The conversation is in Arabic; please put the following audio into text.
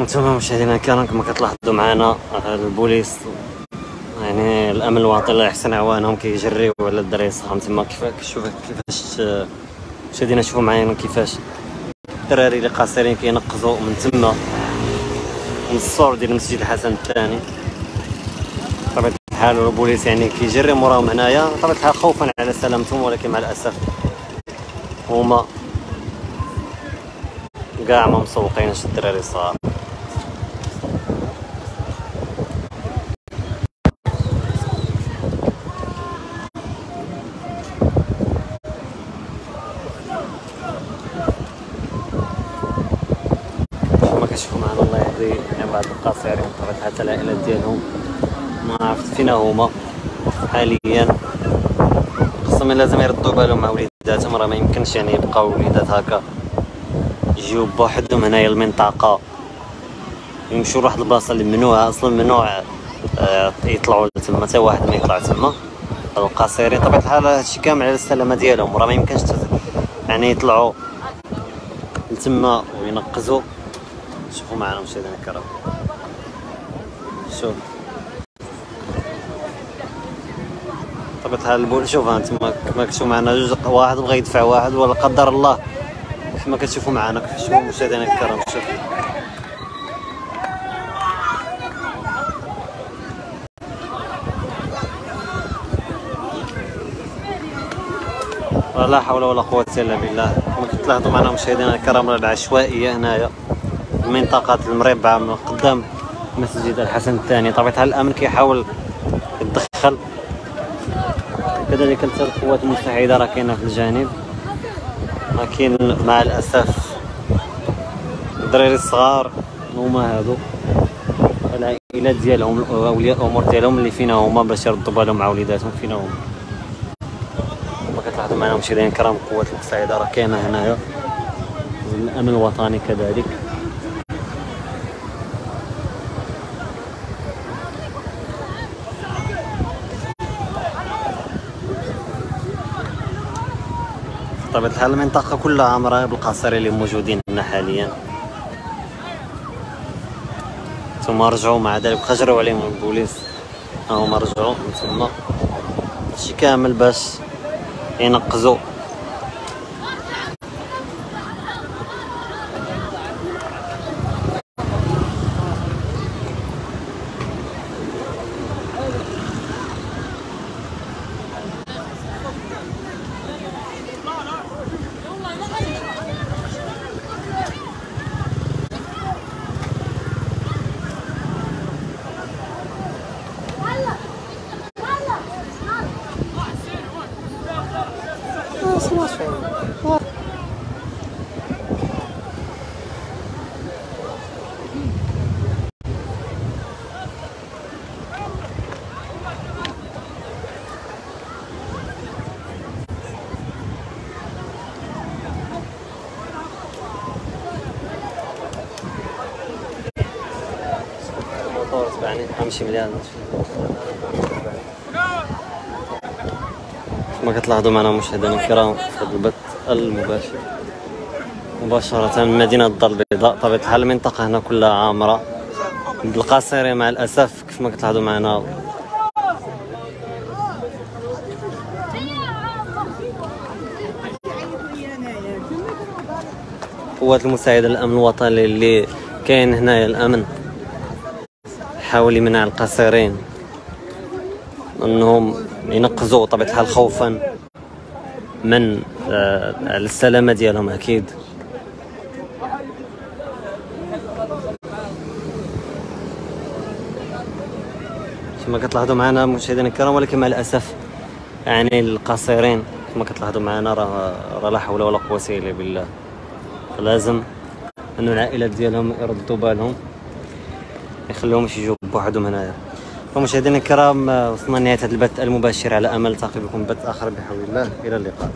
أنتم مشاهدينا الكرام كما كتلاحظوا معنا البوليس يعني الأمن الوطني الله يحسن عوانهم كيجريو على الدراري الصغار تما. كيفاش كيفاش مشاهدينا شوفوا معايا كيفاش الدراري اللي قاصرين كينقزوا من تما من السور ديال المسجد الحسن الثاني. طبيعة الحال البوليس يعني كيجري موراهم هنايا. طبيعة الحال خوفا على سلامتهم ولكن مع الأسف هما كاع ما مسوقينش الدراري الصغار كتشوفوا معنا الله يهدي يعني بعض القاصرين طبعا حتى العائلات ديالهم. ما عرفت فينا هما. حاليا خصهم لازم يردوا بالهم مع وليداتهم راه ما يمكنش يعني يبقاو وليدات هكا. يجيو بوحدهم هنايا المنطقة. يمشيو لواحد البلاصة اللي ممنوعة أصلا ممنوع آه، يطلعوا لتما. حتى واحد ما يطلع تما. القاصرين طبيعة الحال هادشي كامل على السلامة ديالهم. راه ما يمكنش يعني يطلعوا لتما وينقزوا. شوفوا معنا مشاهدينا الكرام شوف. طبيعة الحال البول شوف انتما كما كتشوفوا معنا جوج واحد بغى يدفع واحد ولا قدر الله. كما كتشوفوا معنا شوفوا مشاهدينا الكرام شوف. لا حول ولا قوة إلا بالله. كما كتلاحظوا معنا مشاهدينا الكرام العشوائية هنايا. المنطقة المربعة من قدام مسجد الحسن الثاني. طبيعة الأمن كيحاول يتدخل كذلك حتى القوات المساعدة راه كاينة في الجانب. لكن مع الأسف الدراري الصغار. هما هادو. العائلات ديالهم أولياء الأمور ديالهم اللي فينا هما باش يردوا بالهم مع وليداتهم فينا هما. كتلاحظوا معنا مشاهدينا الكرام القوات المساعده راه كاينة هنايا. الأمن الوطني كذلك. بطبيعة الحال المنطقة كلها عامرة بالقاصرين اللي موجودين هنا حاليا. ثم رجعوا مع ذلك خجروا عليهم البوليس. هما رجعوا من ثم. هادشي كامل باش ينقزوا تبعني أمشي مليان. كما كتلاحظوا معنا مشاهدينا الكرام في هذا البث المباشر. مباشرة من مدينة الدار البيضاء طبيعة الحال المنطقة هنا كلها عامرة. القاصرة مع الأسف كيف ما كتلاحظوا معنا. قوات المساعدة للأمن الوطني اللي كاين هنايا الأمن. حاول يمنع القاصرين انهم ينقزوا طبيعة الحال خوفا من آه، السلامة ديالهم؟ أكيد. كما كتلاحظوا معنا مشاهدينا الكرام ولكن مع الأسف يعني القاصرين كما كتلاحظوا معنا راه راه لا حول ولا قوة إلا بالله. فلازم انه العائلات ديالهم يردوا بالهم. يخليهمش يجوا بوحدهم هنايا. فمشاهدينا الكرام وصلنا لنهايه هذا البث المباشر على أمل التقي بكم بث آخر بحول الله. إلى اللقاء.